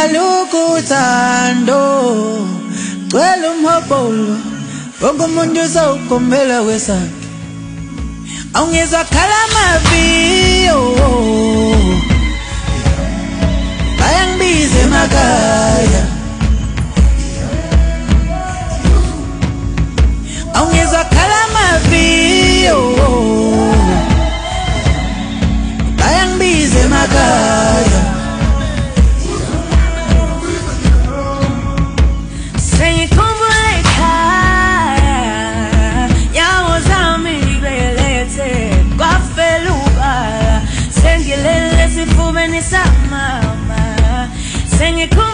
alukuthando cwela umhobholo wonke umuntu uzawugombela kwesakhe awungizwakhala maviyo bayangibiza emakhaya um awungizwakhala maviyo bayangibiza emakhaya moving inside my it cool.